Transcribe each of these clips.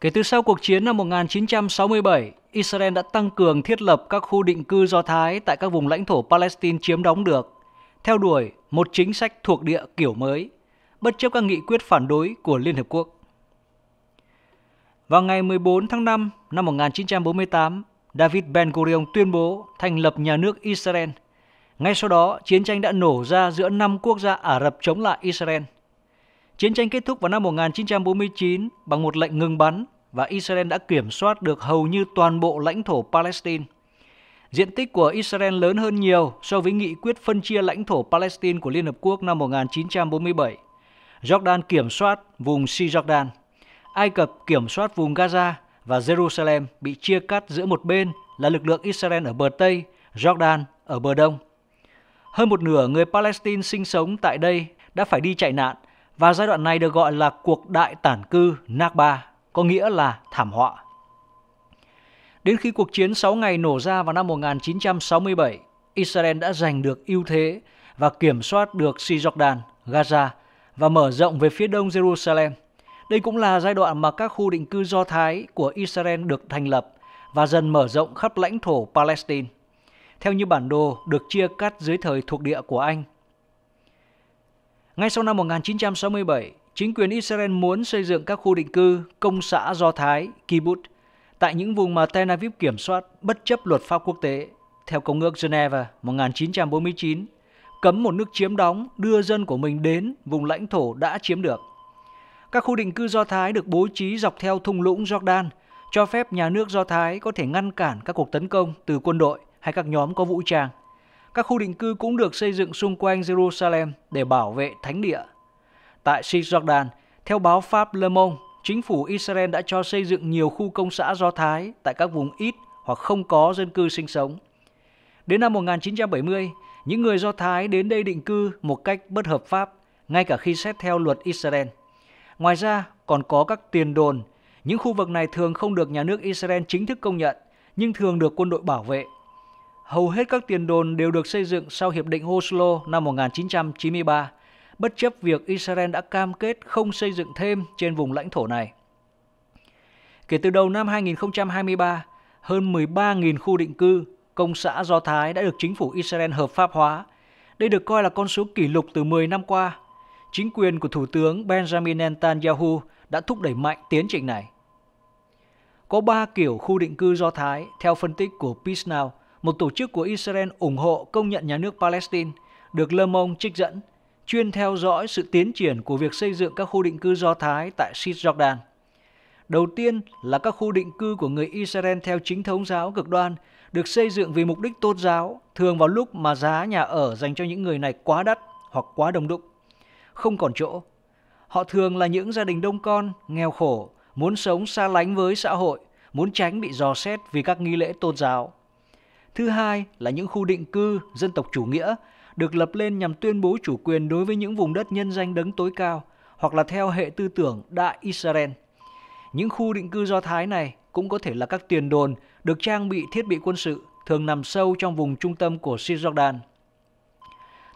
Kể từ sau cuộc chiến năm 1967, Israel đã tăng cường thiết lập các khu định cư Do Thái tại các vùng lãnh thổ Palestine chiếm đóng được, theo đuổi một chính sách thuộc địa kiểu mới, bất chấp các nghị quyết phản đối của Liên Hợp Quốc. Vào ngày 14 tháng 5 năm 1948, David Ben-Gurion tuyên bố thành lập nhà nước Israel. Ngay sau đó, chiến tranh đã nổ ra giữa năm quốc gia Ả Rập chống lại Israel. Chiến tranh kết thúc vào năm 1949 bằng một lệnh ngừng bắn và Israel đã kiểm soát được hầu như toàn bộ lãnh thổ Palestine. Diện tích của Israel lớn hơn nhiều so với nghị quyết phân chia lãnh thổ Palestine của Liên Hợp Quốc năm 1947. Jordan kiểm soát vùng Cisjordan, Ai Cập kiểm soát vùng Gaza và Jerusalem bị chia cắt giữa một bên là lực lượng Israel ở bờ Tây, Jordan ở bờ Đông. Hơn một nửa người Palestine sinh sống tại đây đã phải đi chạy nạn và giai đoạn này được gọi là cuộc đại tản cư Nakba, có nghĩa là thảm họa. Đến khi cuộc chiến 6 ngày nổ ra vào năm 1967, Israel đã giành được ưu thế và kiểm soát được Cisjordan, Gaza và mở rộng về phía đông Jerusalem. Đây cũng là giai đoạn mà các khu định cư Do Thái của Israel được thành lập và dần mở rộng khắp lãnh thổ Palestine, theo như bản đồ được chia cắt dưới thời thuộc địa của Anh. Ngay sau năm 1967, chính quyền Israel muốn xây dựng các khu định cư công xã Do Thái, kibbutz, tại những vùng mà Tel Aviv kiểm soát bất chấp luật pháp quốc tế, theo Công ước Geneva 1949, cấm một nước chiếm đóng đưa dân của mình đến vùng lãnh thổ đã chiếm được. Các khu định cư Do Thái được bố trí dọc theo thung lũng Jordan, cho phép nhà nước Do Thái có thể ngăn cản các cuộc tấn công từ quân đội hay các nhóm có vũ trang. Các khu định cư cũng được xây dựng xung quanh Jerusalem để bảo vệ thánh địa. Tại Cisjordan, theo báo Pháp Le Monde, chính phủ Israel đã cho xây dựng nhiều khu công xã Do Thái tại các vùng ít hoặc không có dân cư sinh sống. Đến năm 1970, những người Do Thái đến đây định cư một cách bất hợp pháp, ngay cả khi xét theo luật Israel. Ngoài ra, còn có các tiền đồn. Những khu vực này thường không được nhà nước Israel chính thức công nhận, nhưng thường được quân đội bảo vệ. Hầu hết các tiền đồn đều được xây dựng sau Hiệp định Oslo năm 1993, bất chấp việc Israel đã cam kết không xây dựng thêm trên vùng lãnh thổ này. Kể từ đầu năm 2023, hơn 13.000 khu định cư, công xã Do Thái đã được chính phủ Israel hợp pháp hóa. Đây được coi là con số kỷ lục từ 10 năm qua chính quyền của Thủ tướng Benjamin Netanyahu đã thúc đẩy mạnh tiến trình này. Có ba kiểu khu định cư Do Thái theo phân tích của Peace Now, một tổ chức của Israel ủng hộ công nhận nhà nước Palestine, được Le Monde trích dẫn, chuyên theo dõi sự tiến triển của việc xây dựng các khu định cư Do Thái tại Cisjordan. Đầu tiên là các khu định cư của người Israel theo chính thống giáo cực đoan được xây dựng vì mục đích tôn giáo, thường vào lúc mà giá nhà ở dành cho những người này quá đắt hoặc quá đông đúc không còn chỗ. Họ thường là những gia đình đông con, nghèo khổ, muốn sống xa lánh với xã hội, muốn tránh bị dò xét vì các nghi lễ tôn giáo. Thứ hai là những khu định cư dân tộc chủ nghĩa được lập lên nhằm tuyên bố chủ quyền đối với những vùng đất nhân danh đấng tối cao hoặc là theo hệ tư tưởng Đại Israel. Những khu định cư Do Thái này cũng có thể là các tiền đồn được trang bị thiết bị quân sự thường nằm sâu trong vùng trung tâm của Cisjordan.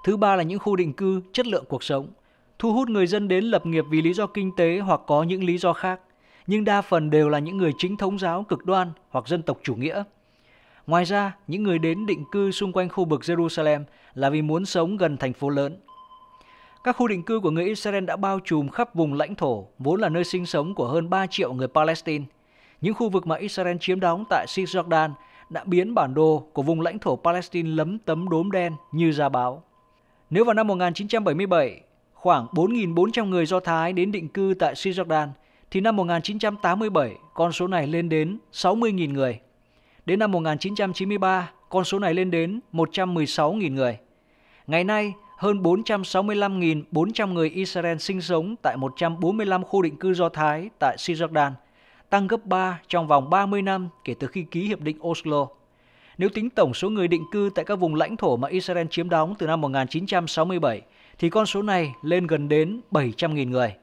Thứ ba là những khu định cư chất lượng cuộc sống – thu hút người dân đến lập nghiệp vì lý do kinh tế hoặc có những lý do khác, nhưng đa phần đều là những người chính thống giáo cực đoan hoặc dân tộc chủ nghĩa. Ngoài ra, những người đến định cư xung quanh khu vực Jerusalem là vì muốn sống gần thành phố lớn. Các khu định cư của người Israel đã bao trùm khắp vùng lãnh thổ, vốn là nơi sinh sống của hơn 3 triệu người Palestine. Những khu vực mà Israel chiếm đóng tại Cisjordan đã biến bản đồ của vùng lãnh thổ Palestine lấm tấm đốm đen như ra báo. Nếu vào năm 1977, khoảng 4.400 người Do Thái đến định cư tại Cisjordan, thì năm 1987 con số này lên đến 60.000 người. Đến năm 1993, con số này lên đến 116.000 người. Ngày nay, hơn 465.400 người Israel sinh sống tại 145 khu định cư Do Thái tại Cisjordan, tăng gấp 3 trong vòng 30 năm kể từ khi ký Hiệp định Oslo. Nếu tính tổng số người định cư tại các vùng lãnh thổ mà Israel chiếm đóng từ năm 1967 thì con số này lên gần đến 700.000 người.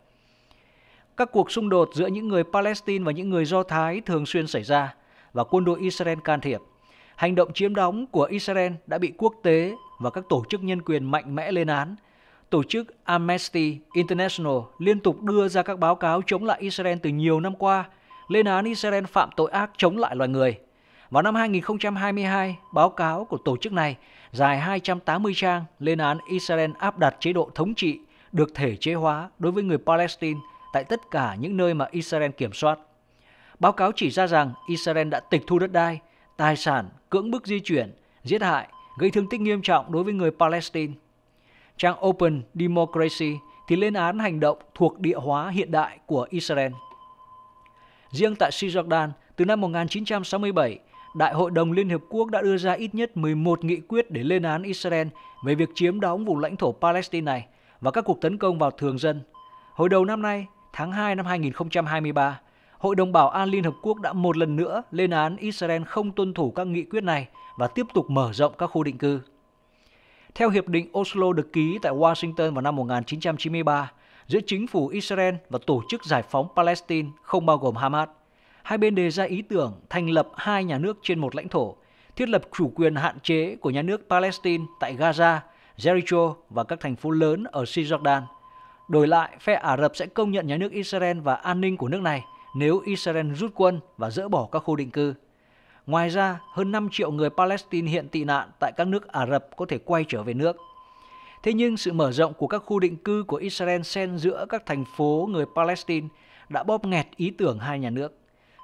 Các cuộc xung đột giữa những người Palestine và những người Do Thái thường xuyên xảy ra và quân đội Israel can thiệp. Hành động chiếm đóng của Israel đã bị quốc tế và các tổ chức nhân quyền mạnh mẽ lên án. Tổ chức Amnesty International liên tục đưa ra các báo cáo chống lại Israel từ nhiều năm qua, lên án Israel phạm tội ác chống lại loài người. Vào năm 2022, báo cáo của tổ chức này dài 280 trang lên án Israel áp đặt chế độ thống trị được thể chế hóa đối với người Palestine tại tất cả những nơi mà Israel kiểm soát. Báo cáo chỉ ra rằng Israel đã tịch thu đất đai, tài sản, cưỡng bức di chuyển, giết hại, gây thương tích nghiêm trọng đối với người Palestine. Trang Open Democracy thì lên án hành động thuộc địa hóa hiện đại của Israel. Riêng tại Cisjordan, từ năm 1967, Đại hội đồng Liên Hợp Quốc đã đưa ra ít nhất 11 nghị quyết để lên án Israel về việc chiếm đóng vùng lãnh thổ Palestine này và các cuộc tấn công vào thường dân. Hồi đầu năm nay, tháng 2 năm 2023, Hội đồng Bảo an Liên Hợp Quốc đã một lần nữa lên án Israel không tuân thủ các nghị quyết này và tiếp tục mở rộng các khu định cư. Theo Hiệp định Oslo được ký tại Washington vào năm 1993 giữa chính phủ Israel và Tổ chức Giải phóng Palestine không bao gồm Hamas, hai bên đề ra ý tưởng thành lập hai nhà nước trên một lãnh thổ, thiết lập chủ quyền hạn chế của nhà nước Palestine tại Gaza, Jericho và các thành phố lớn ở Cisjordan. Đổi lại, phe Ả Rập sẽ công nhận nhà nước Israel và an ninh của nước này nếu Israel rút quân và dỡ bỏ các khu định cư. Ngoài ra, hơn 5 triệu người Palestine hiện tị nạn tại các nước Ả Rập có thể quay trở về nước. Thế nhưng sự mở rộng của các khu định cư của Israel xen giữa các thành phố người Palestine đã bóp nghẹt ý tưởng hai nhà nước.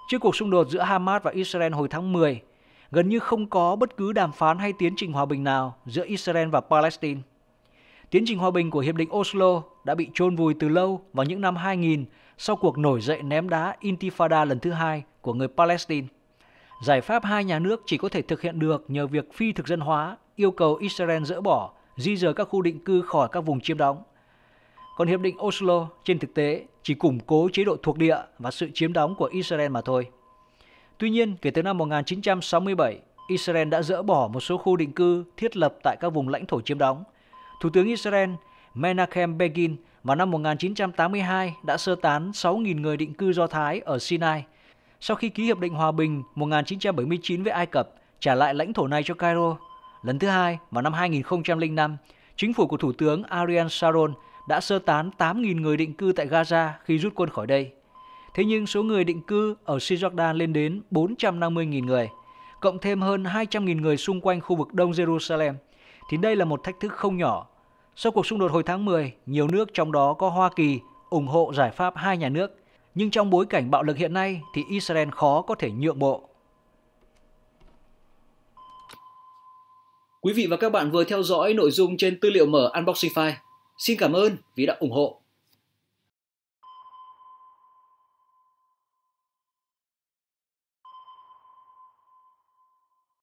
Trước cuộc xung đột giữa Hamas và Israel hồi tháng 10, gần như không có bất cứ đàm phán hay tiến trình hòa bình nào giữa Israel và Palestine. Tiến trình hòa bình của Hiệp định Oslo đã bị chôn vùi từ lâu vào những năm 2000 sau cuộc nổi dậy ném đá Intifada lần thứ hai của người Palestine. Giải pháp hai nhà nước chỉ có thể thực hiện được nhờ việc phi thực dân hóa, yêu cầu Israel dỡ bỏ, di rời các khu định cư khỏi các vùng chiếm đóng. Còn Hiệp định Oslo trên thực tế chỉ củng cố chế độ thuộc địa và sự chiếm đóng của Israel mà thôi. Tuy nhiên, kể từ năm 1967, Israel đã dỡ bỏ một số khu định cư thiết lập tại các vùng lãnh thổ chiếm đóng. Thủ tướng Israel Menachem Begin vào năm 1982 đã sơ tán 6.000 người định cư Do Thái ở Sinai – sau khi ký hiệp định hòa bình 1979 với Ai Cập trả lại lãnh thổ này cho Cairo. Lần thứ hai, vào năm 2005, chính phủ của Thủ tướng Ariel Sharon đã sơ tán 8.000 người định cư tại Gaza khi rút quân khỏi đây. Thế nhưng số người định cư ở Cisjordan lên đến 450.000 người, cộng thêm hơn 200.000 người xung quanh khu vực Đông Jerusalem, thì đây là một thách thức không nhỏ. Sau cuộc xung đột hồi tháng 10, nhiều nước trong đó có Hoa Kỳ ủng hộ giải pháp hai nhà nước – nhưng trong bối cảnh bạo lực hiện nay thì Israel khó có thể nhượng bộ. Quý vị và các bạn vừa theo dõi nội dung trên tư liệu mở Unboxing File. Xin cảm ơn vì đã ủng hộ.